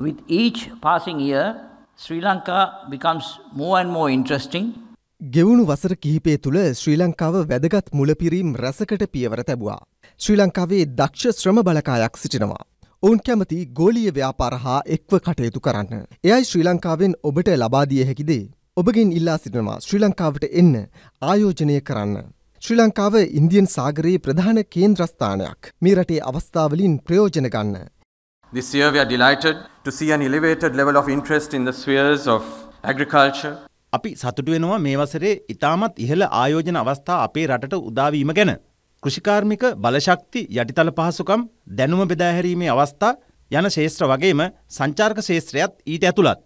With each passing year, Sri Lanka becomes more and more interesting ගෙවුණු වසර කිහිපය තුළ ශ්‍රී ලංකාව වැදගත් මුලපිරීම් රැසකට පියවර තැබවා. ශ්‍රී ලංකාවේ දක්ෂ ශ්‍රම බලකායක් සිටිනවා. ඔවුන් කැමති ගෝලිය ව්‍යාපාර හා එක්ව කටයුතු කරන්න. එයයි ශ්‍රී ලංකාවෙන් ඔබට ලබාදිය හැකිදේ. ඔබගෙන් ඉල්ලා සිටිනවා ශ්‍රී ලංකාවට එන්න ආයෝජනය කරන්න. ශ්‍රී ලංකාව ඉන්දියන් සාගරයේ ප්‍රධාන කේන්ද්‍රස්ථානයක්. මේ රටේ අවස්ථාවලින් ප්‍රයෝජන ගන්න. This year we are delighted to see an elevated level of interest in the spheres of agriculture, අපි සතුටු වෙනවා මේ වසරේ ඉතාමත් ඉහළ ආයෝජන අවස්ථා අපේ රටට උදාවීම ගැන. කෘෂිකාර්මික බලශක්ති යටිතල පහසුකම් දැනුම බෙදාහැරීමේ අවස්ථා යන ශේෂත්‍ර වගේම සංචාර්ක ශේත්‍රයත් ඊට ඇතුළත්.